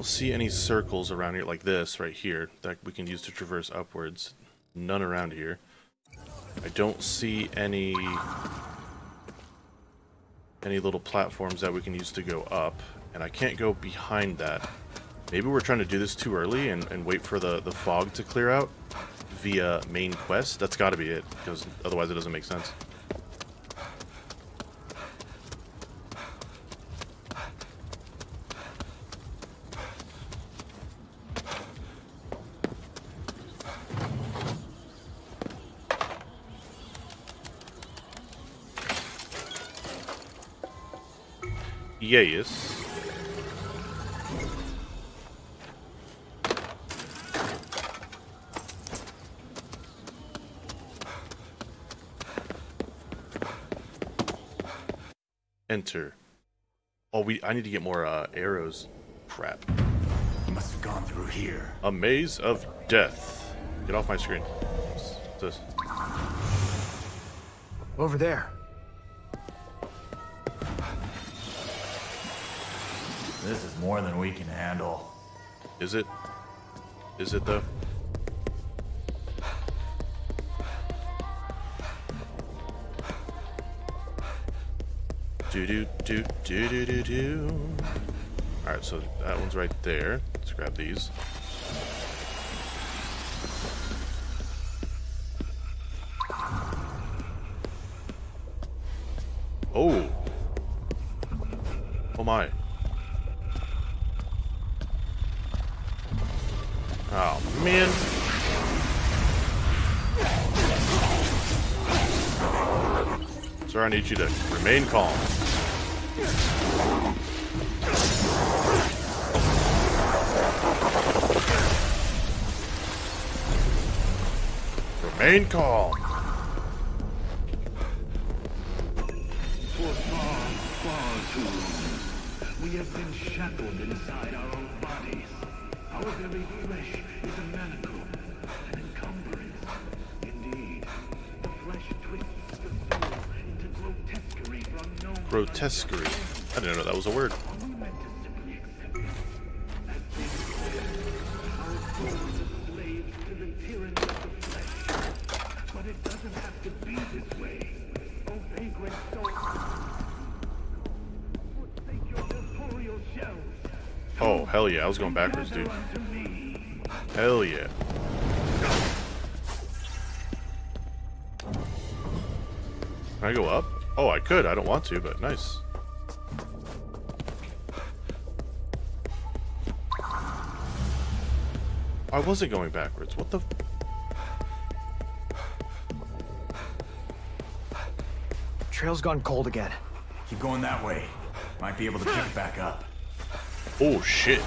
don't see any circles around here like this right here that we can use to traverse upwards. None around here. I don't see any any little platforms that we can use to go up, and I can't go behind that. Maybe we're trying to do this too early and, and wait for the, the fog to clear out via main quest. That's got to be it, because otherwise it doesn't make sense. Yes. Enter. Oh, we. I need to get more uh, arrows. Crap. He must have gone through here. A maze of death. Get off my screen. What's this? Over there. More than we can handle. Is it? Is it though? Do do do do do do do. All right, so that one's right there. Let's grab these. Oh. Oh my. Man. Sir, I need you to remain calm. Remain calm. For far, far too long, we have been shackled inside way. didn't know that was a word. Oh, hell yeah. I was going backwards, dude. Hell yeah. Can I go up? Oh, I could. I don't want to, but nice. I wasn't going backwards. What the? Trail's gone cold again. Keep going that way. Might be able to pick it back up. Oh, shit.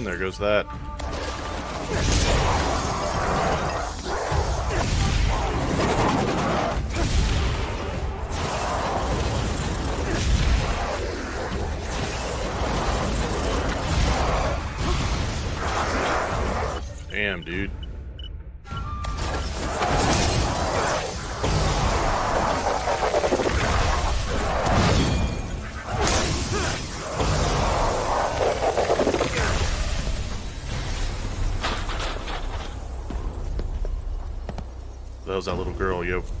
And there goes that. Damn, dude. Girl, you Oh.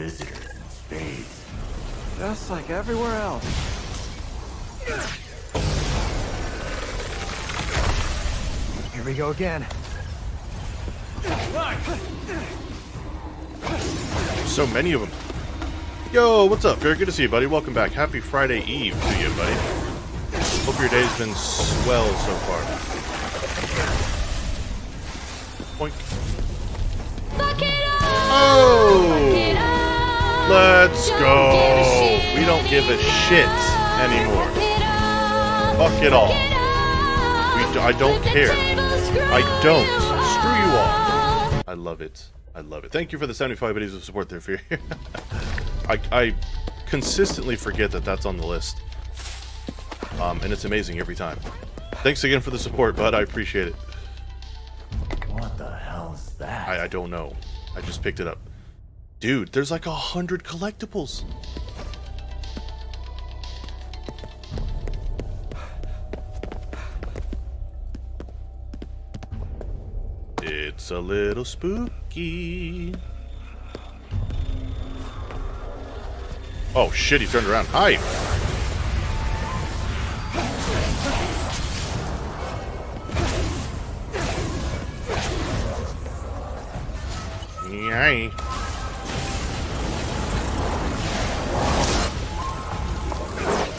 We've visitors in spades. Just like everywhere else. Here we go again. So many of them. Yo, what's up? Very good to see you, buddy. Welcome back. Happy Friday Eve to you, buddy. Hope your day's been swell so far. Let's go! We don't give a shit anymore. Fuck it all. We d- I don't care. I don't. Screw you all. I love it. I love it. Thank you for the 75 videos of support there, Fear. I, I consistently forget that that's on the list. Um, and it's amazing every time. Thanks again for the support, bud. I appreciate it. What the hell is that? I, I don't know. I just picked it up. Dude, there's like a hundred collectibles. It's a little spooky. Oh shit, he turned around. Hi! Yay.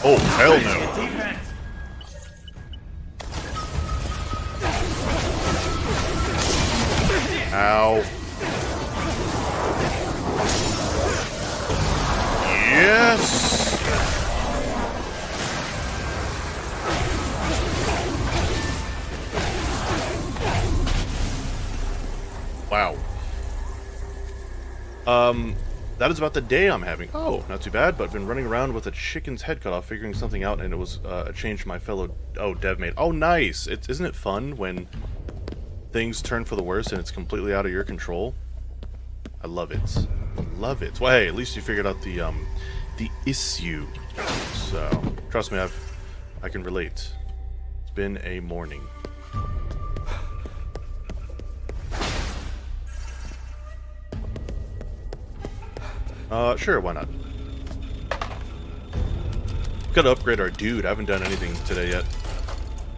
Oh, hell no. Ow. Yes! Wow. Um, that is about the day I'm having. Oh, not too bad, but I've been running around with a chicken's head cut off, figuring something out, and it was uh, a change my fellow, oh, dev mate. Oh, nice! It, isn't it fun when things turn for the worse and it's completely out of your control? I love it. Love it. Well, hey, at least you figured out the, um, the issue. So, trust me, I've, I can relate. It's been a morning. Uh, sure, why not? Gotta upgrade our dude. I haven't done anything today yet.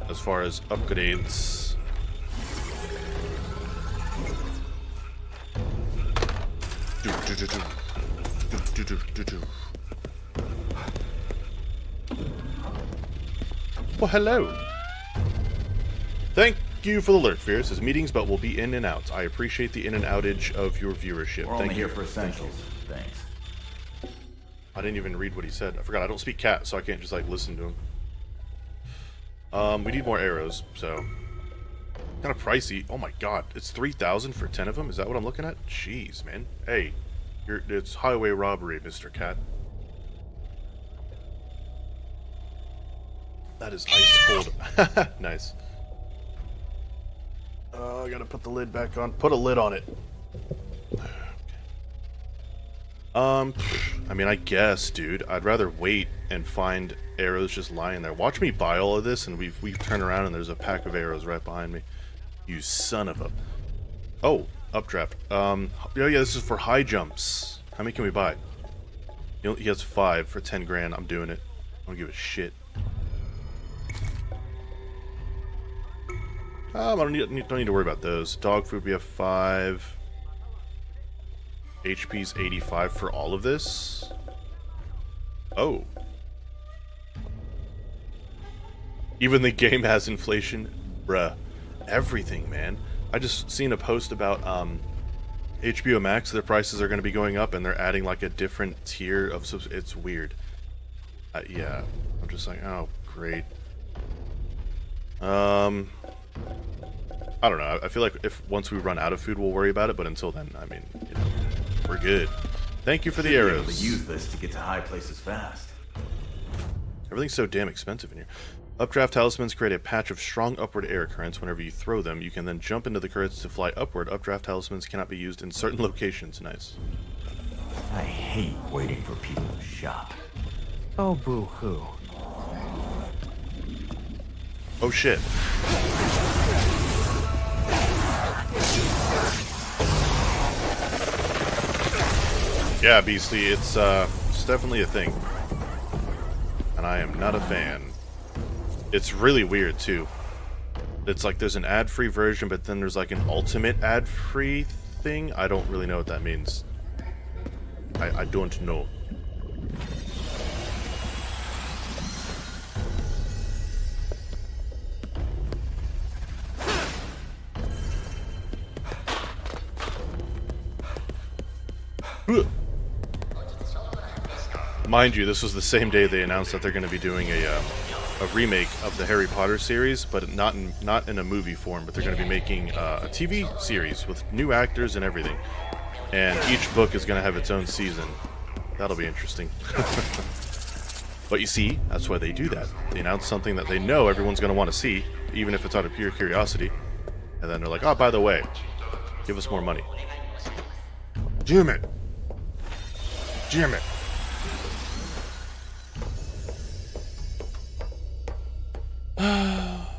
As far as upgrades. Do, do, do, do. Do, do, do, do, do. Well, hello. Thank you for the alert, Fear. Says meetings, but we'll be in and out. I appreciate the in and outage of your viewership. We're Thank only you. here for essentials. Thanks. I didn't even read what he said. I forgot. I don't speak cat, so I can't just like listen to him. Um, we need more arrows, so kind of pricey. Oh my god, it's three thousand for ten of them. Is that what I'm looking at? Jeez, man. Hey, it's highway robbery, Mister Cat. That is ice cold. nice. Oh, I gotta put the lid back on. Put a lid on it. Um, I mean, I guess, dude. I'd rather wait and find arrows just lying there. Watch me buy all of this, and we we turn around and there's a pack of arrows right behind me. You son of a. Oh, updraft. Um, yeah, yeah. This is for high jumps. How many can we buy? He has five for ten grand. I'm doing it. I don't give a shit. Um, I don't need, don't need to worry about those. Dog food, we have five. HP's 85 for all of this? Oh. Even the game has inflation? Bruh. Everything, man. I just seen a post about um, HBO Max. Their prices are going to be going up, and they're adding like a different tier of subs. It's weird. Uh, yeah. I'm just like, oh, great. Um, I don't know. I- feel like if once we run out of food, we'll worry about it. But until then, I mean, you know, we're good. Thank you for the Be able to arrows. use this to get to high places fast. Everything's so damn expensive in here. Updraft talismans create a patch of strong upward air currents. Whenever you throw them, you can then jump into the currents to fly upward. Updraft talismans cannot be used in certain locations. Nice. I hate waiting for people to shop. Oh, boo-hoo. Oh shit. Yeah, Beastly, it's, uh, it's definitely a thing. And I am not a fan. It's really weird, too. It's like there's an ad-free version, but then there's like an ultimate ad-free thing. I don't really know what that means. I, I don't know. Ugh. Mind you, this was the same day they announced that they're going to be doing a uh, a remake of the Harry Potter series, but not in not in a movie form. But they're going to be making uh, a TV series with new actors and everything, and each book is going to have its own season. That'll be interesting. but you see, that's why they do that. They announce something that they know everyone's going to want to see, even if it's out of pure curiosity, and then they're like, "Oh, by the way, give us more money." Jim it. It.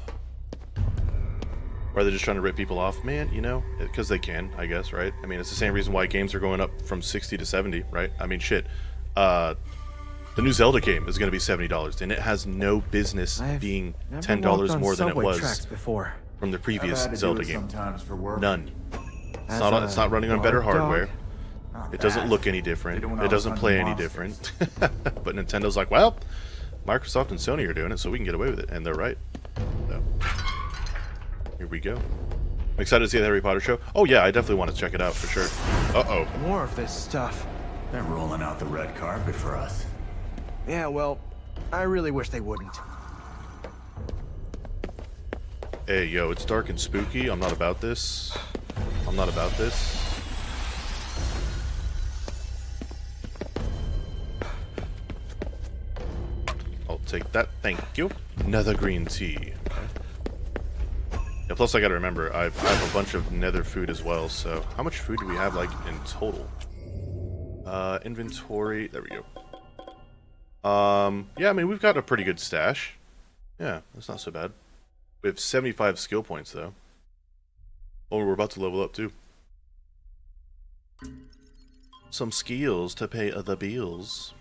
Or are they just trying to rip people off? Man, you know, because they can, I guess, right? I mean, it's the same reason why games are going up from 60 to 70, right? I mean, shit. Uh, the new Zelda game is going to be $70, and it has no business I've being $10 more than it was before. from the previous had to do Zelda game. For work. None. It's As not, a it's not running on better dog? hardware. Not It doesn't look any different. it when I It was doesn't play any hunting different. but Nintendo's like, well, Microsoft and Sony are doing it, so we can get away with it, and they're right. So, here we go. I'm excited to see the Harry Potter show. Oh yeah, I definitely want to check it out for sure. Uh oh. More of this stuff. They're rolling out the red carpet for us. Yeah, well, I really wish they wouldn't. Hey yo, it's dark and spooky. I'm not about this. I'm not about this. Take that. Thank you. Nether green tea. Yeah, plus I gotta remember, I've, I have a bunch of nether food as well, so how much food do we have, like, in total? Uh, inventory, there we go. Um, yeah, I mean, we've got a pretty good stash. Yeah, that's not so bad. We have 75 skill points, though. Oh, we're about to level up, too. Some skills to pay the bills.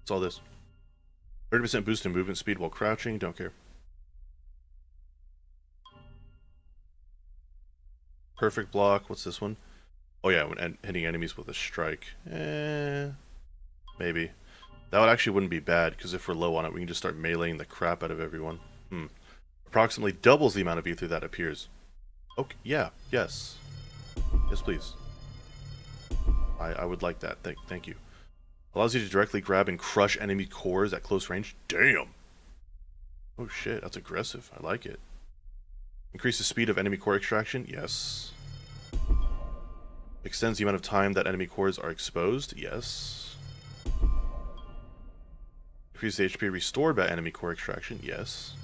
What's all this? 30% boost in movement speed while crouching, don't care. Perfect block, what's this one? Oh yeah, when hitting enemies with a strike. Eh, maybe. That would actually wouldn't be bad, because if we're low on it, we can just start meleeing the crap out of everyone. Hmm. Approximately doubles the amount of ether that appears. Okay, yeah, yes. Yes, please. I, I would like that. Thank, thank you. Allows you to directly grab and crush enemy cores at close range. Damn! Oh shit, that's aggressive. I like it. Increase the speed of enemy core extraction? Yes. Extends the amount of time that enemy cores are exposed? Yes. Increase the HP restored by enemy core extraction? Yes.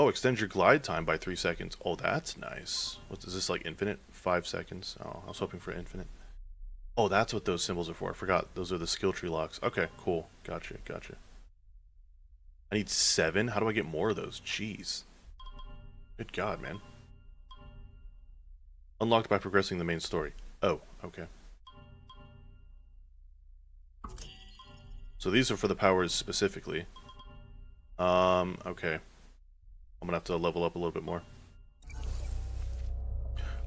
Oh, extend your glide time by three seconds. Oh, that's nice. What is this like infinite? Five seconds. Oh, I was hoping for infinite. Oh, that's what those symbols are for. I forgot. Those are the skill tree locks. Okay, cool. Gotcha, gotcha. I need seven? How do I get more of those? Jeez. Good God, man. Unlocked by progressing the main story. Oh, okay. So these are for the powers specifically. Um, okay. I'm gonna have to level up a little bit more.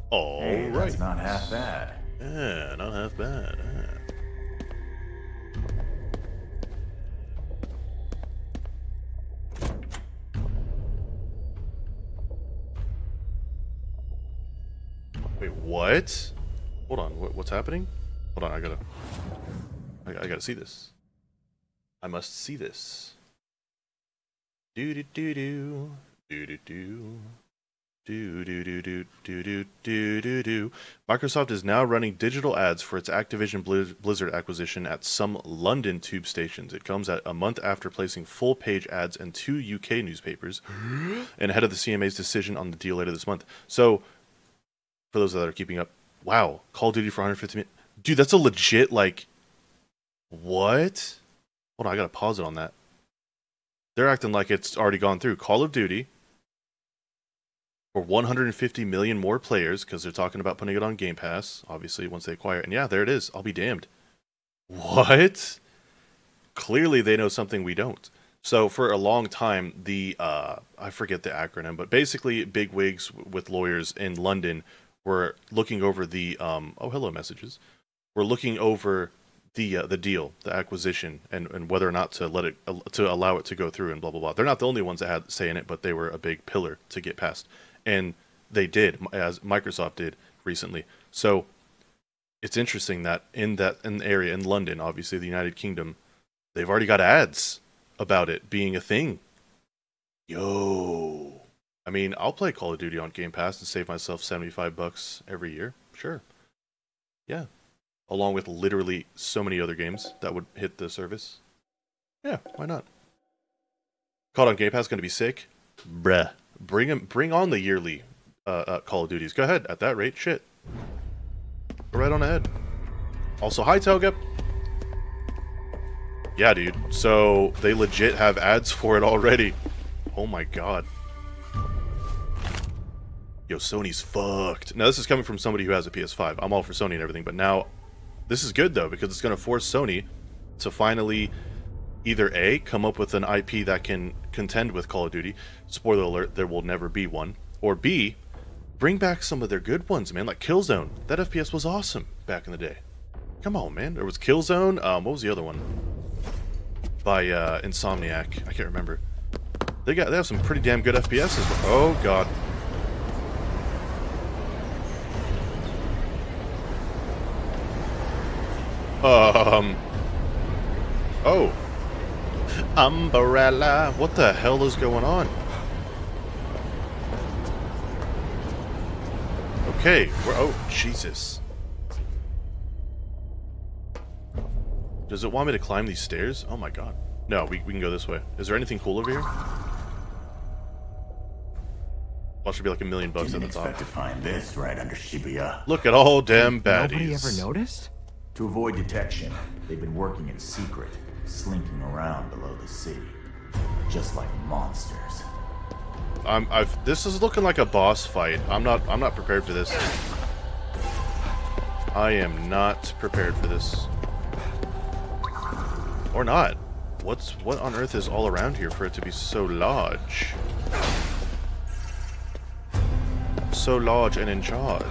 All Hey, right. that's not half bad. Yeah, not half bad. yeah. Wait, what? Hold on, what, what's happening? Hold on, I gotta, I, I gotta see this. I must see this. Do do do do do do do. Do do do do do. Microsoft is now running digital ads for its Activision Blizzard acquisition at some London tube stations. It comes at a month after placing full page ads in two UK newspapers and ahead of the CMA's decision on the deal later this month. So, for those that are keeping up, wow, Call of Duty for 150 minutes. Dude, that's a legit, like, what? Hold on, I gotta pause it on that. They're acting like it's already gone through. Call of Duty for 150 million more players because they're talking about putting it on Game Pass, obviously, once they acquire it. And yeah, there it is. I'll be damned. What? Clearly, they know something we don't. So, for a long time, the, uh, I forget the acronym, but basically, big wigs with lawyers in London were looking over the, um, oh, hello, messages. We're looking over the uh, the deal, the acquisition, and, and whether or not to let it to allow it to go through and blah blah blah. They're not the only ones that had say in it, but they were a big pillar to get past, and they did as Microsoft did recently. So it's interesting that in that in the area in London, obviously the United Kingdom, they've already got ads about it being a thing. Yo. I mean, I'll play Call of Duty on Game Pass and save myself 75 bucks every year. Sure. Yeah. Along with literally so many other games that would hit the service. Yeah, why not? COD on Game Pass going to be sick? Bruh. Bring 'em- bring on the yearly uh, uh, Call of Duties. Go ahead. At that rate, shit. Go right on ahead. Also, hi, Telgep. Yeah, dude. So they legit have ads for it already. Oh my god. Yo, Sony's fucked. Now, this is coming from somebody who has a PS5. I'm all for Sony and everything, but now this is good though because it's going to force Sony to finally either A, come up with an IP that can contend with Call of Duty. Spoiler alert, there will never be one. Or B, bring back some of their good ones, man, like Killzone. That FPS was awesome back in the day. Come on, man. There was Killzone. Um, what was the other one? By uh, Insomniac. I can't remember. They got they have some pretty damn good FPSs. But, oh god. Um. Oh. Umbrella. What the hell is going on? Okay. We're, oh, Jesus. Does it want me to climb these stairs? Oh my god. No, we, we can go this way. Is there anything cool over here? Well, should be like a million bucks Didn't at the top. expect to find this right under Shibuya. Look at all damn baddies. Nobody ever noticed? To avoid detection, they've been working in secret, slinking around below the city. Just like monsters. I'm, I've, this is looking like a boss fight. I'm not. I'm not prepared for this. I am not prepared for this. Or not. What's what on earth is all around here for it to be so large? So large and in charge.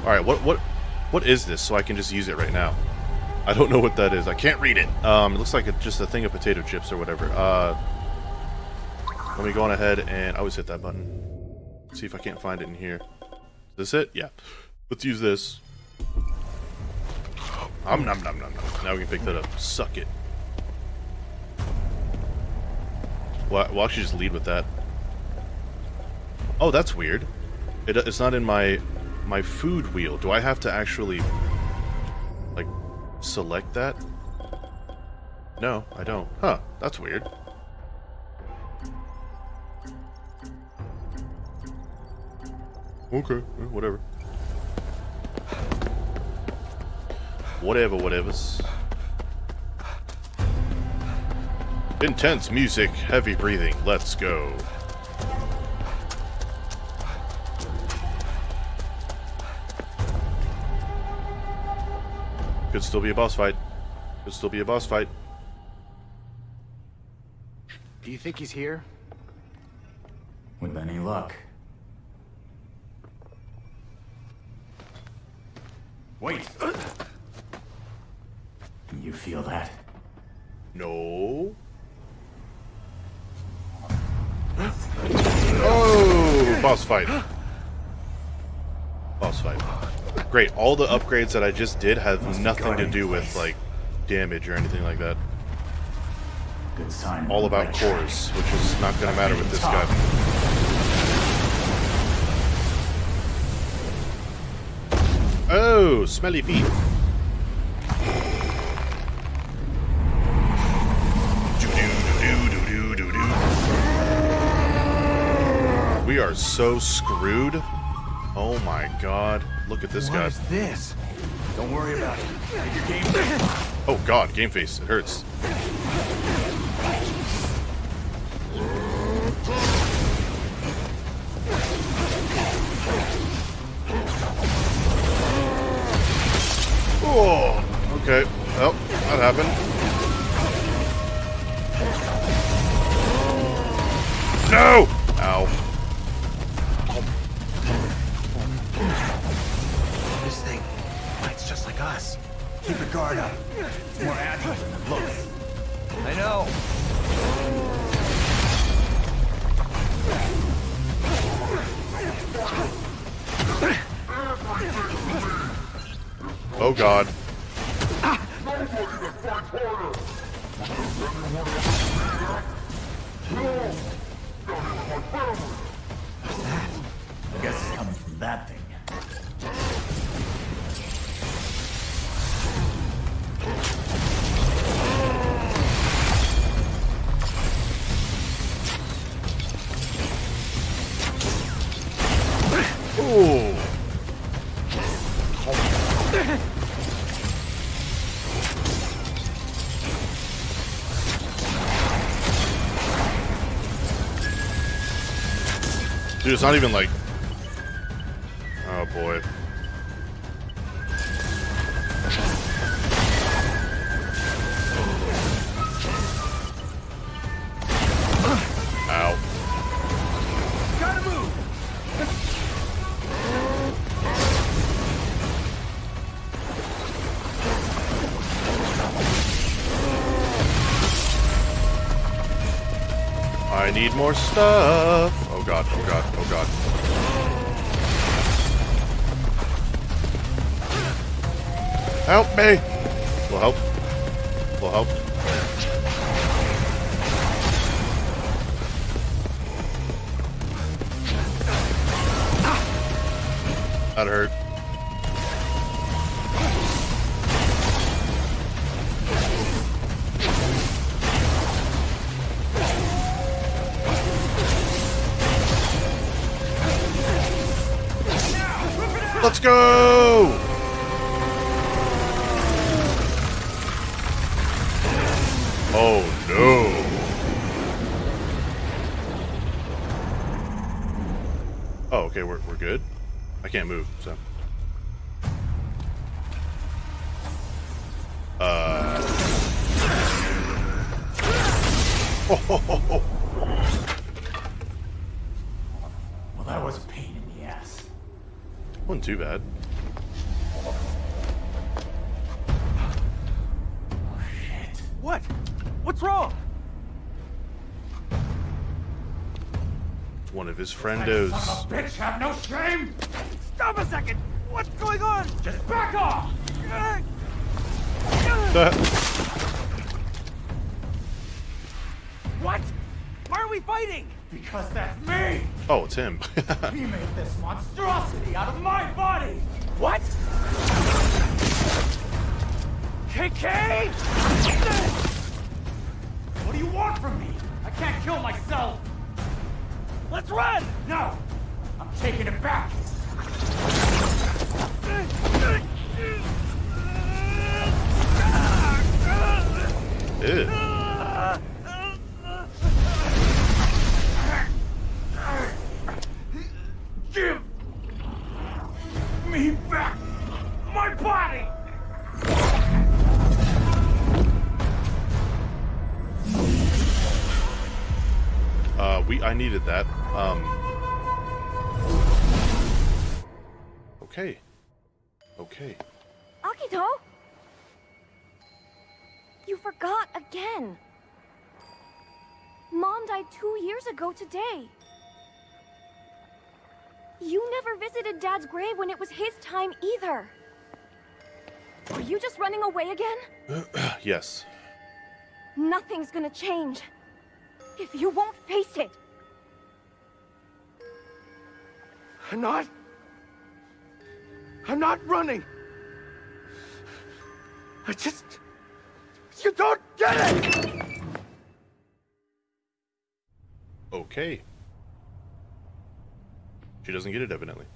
All right. What what what is this? So I can just use it right now. I don't know what that is. I can't read it. Um, it looks like it's just a thing of potato chips or whatever. Uh, let me go on ahead and I always hit that button. See if I can't find it in here. Is this it? Yeah. Let's use this. Um, nom, nom, nom, nom. Now we can pick that up. Suck it. Well, we'll actually just lead with that. Oh, that's weird. It, it's not in my my food wheel. Do I have to actually like select that? No, I don't. Huh, that's weird. Okay, whatever. Whatever, whatevers. Intense music, heavy breathing, let's go. Could still be a boss fight. Could still be a boss fight. Do you think he's here? With any luck. Wait! You feel that? No. Oh, boss fight. Boss fight. Great. All the upgrades that I just did have nothing to do with like damage or anything like that. Good sign. All about cores, which is not going to matter with this guy. Oh, smelly feet. We are so screwed. Oh my god. Look at this What guy. is this? Don't worry about it. Your game ready. Oh god, game face. It hurts. It's not even like. Oh boy. More stuff. Help me! We'll help. We'll help. That hurt. Let's go! Oh no. Oh, okay, we're, we're good. I can't move, so. Uh. Well, that was a pain in the ass. Wasn't too bad. Shit. What? What's wrong? One of his friendos. bitch have no shame! Stop a second! What's going on? Just back off! What? Why are we fighting? Because that's me! oh, it's him. He made this monstrosity out of my body! What? KK? What do you want from me? I can't kill myself! Let's run! No! I'm taking it back! Ew. Needed that. Um. Okay. Okay. Akito? You forgot again. Mom died two years ago today. You never visited Dad's grave when it was his time either. Are you just running away again? yes. Nothing's gonna change. If you won't face it. I'm not. I'm not running. I just. You don't get it! Okay. She doesn't get it, evidently.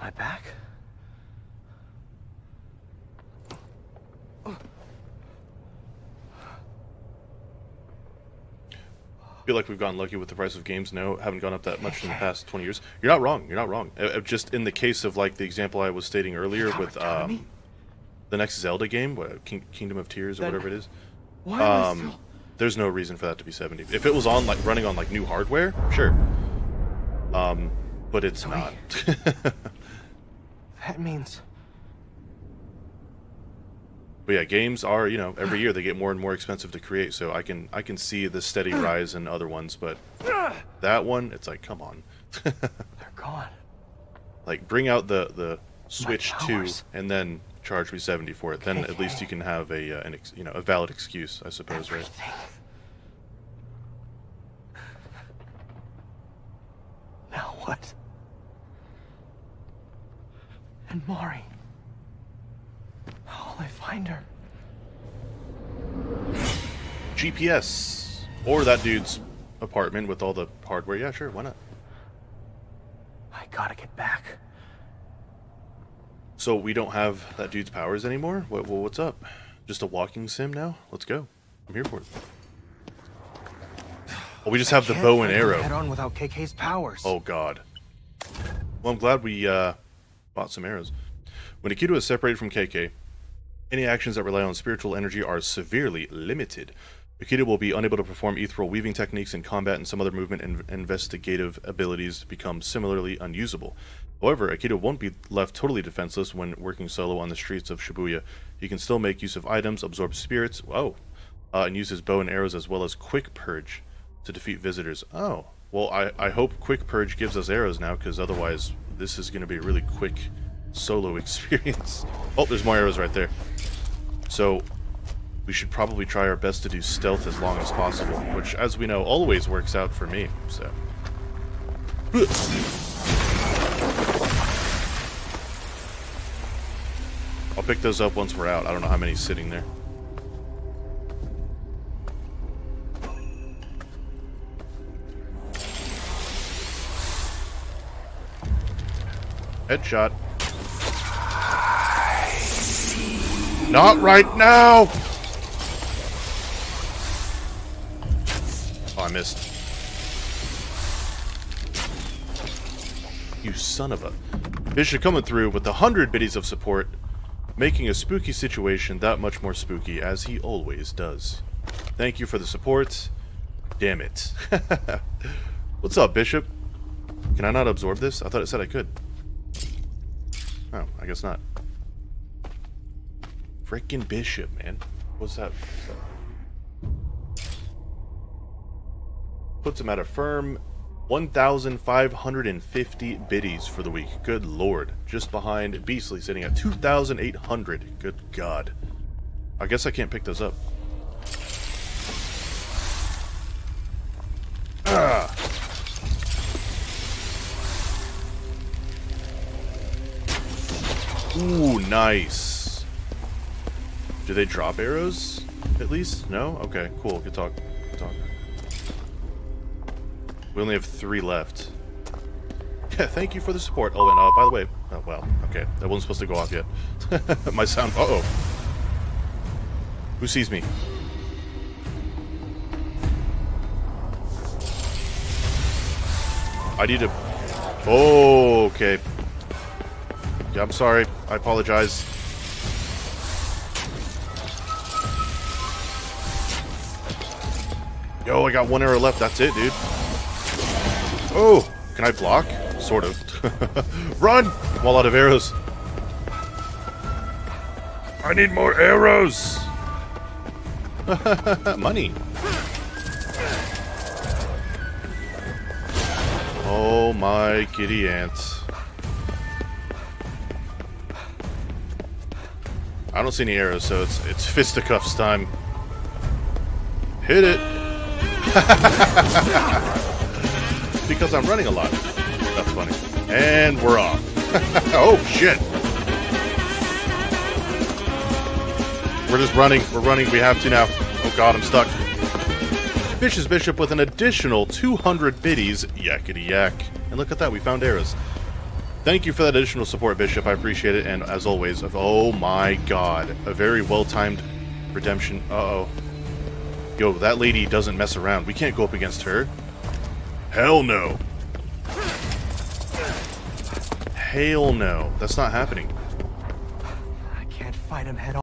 Am I back? Feel like we've gotten lucky with the price of games. No, haven't gone up that much in the past 20 years. You're not wrong. You're not wrong. Uh, uh, just in the case of like the example I was stating earlier with um, the next Zelda game, what, King, Kingdom of Tears or Then whatever it is. Um, still... there's no reason for that to be 70. If it was on like running on like new hardware, sure. Um, but it's not. That means But yeah, games are, you know, every year they get more and more expensive to create, so I can I can see the steady rise in other ones, but that one, it's like, come on. they're gone. like bring out the the Switch 2 and then charge me 70 for it. Then at least you can have a uh, an ex, you know, a valid excuse, I suppose, right? Now what? And Mari. I find her? GPS or that dude's apartment with all the hardware. Yeah, sure, why not? I gotta get back. So we don't have that dude's powers anymore? What, well, what's up? Just a walking sim now? Let's go. I'm here for it. Oh, we just have the bow and arrow. Head on without KK's powers. Oh god. Well, I'm glad we uh, bought some arrows. When Akito is separated from KK, any actions that rely on spiritual energy are severely limited. Akito will be unable to perform ethereal weaving techniques in combat, and some other movement and investigative abilities become similarly unusable. However, Akito won't be left totally defenseless when working solo on the streets of Shibuya. He can still make use of items, absorb spirits, oh, uh, and use his bow and arrows as well as Quick Purge to defeat visitors. Oh, well, I, I hope Quick Purge gives us arrows now, because otherwise this is going to be a really quick solo experience. oh, there's more arrows right there. So, we should probably try our best to do stealth as long as possible, which, as we know, always works out for me, so... I'll pick those up once we're out. I don't know how many's sitting there. Headshot. Not right now! Oh, I missed. You son of a... Bishop coming through with a hundred biddies of support, making a spooky situation that much more spooky, as he always does. Thank you for the support. Damn it. What's up, Bishop? Can I not absorb this? I thought it said I could. Oh, I guess not. Freaking Bishop, man. What's that? Puts him at a firm 1,550 biddies for the week. Good lord. Just behind Beastly, sitting at 2,800. Good god. I guess I can't pick those up. Ah. Ooh, nice. Do they drop arrows? At least? No? Okay, cool. Good talk. Good talk. We only have three left. Yeah, thank you for the support. Oh, and uh, by the way, oh, well, okay, that wasn't supposed to go off yet. My sound. Uh oh. Who sees me? I need to. Oh, okay. Yeah, I'm sorry. I apologize. Yo, I got one arrow left. That's it, dude. Oh, can I block? Sort of. Run! I'm all out of arrows. I need more arrows. Money. Oh my kitty ants. I don't see any arrows, so it's it's fisticuffs time. Hit it. because I'm running a lot. That's funny. And we're off. oh shit. We're just running. We're running. We have to now. Oh god, I'm stuck. Vicious Bishop with an additional 200 biddies. Yakety yak. And look at that, we found arrows. Thank you for that additional support, Bishop. I appreciate it. And as always, oh my god, a very well-timed redemption. Uh-oh. Yo, that lady doesn't mess around. We can't go up against her. Hell no. Hell no. That's not happening. I can't fight him head on.